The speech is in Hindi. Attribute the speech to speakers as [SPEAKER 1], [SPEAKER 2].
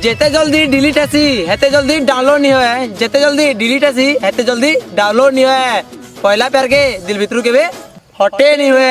[SPEAKER 1] जेते जल्दी डिलीट हसी हेते जल्दी डाउनलोड नहीं होए जेते जल्दी डिलीट हसी हेते जल्दी डाउनलोड नहीं होए पहला प्यार के दिल भीतरू के बे हटे नहीं हुए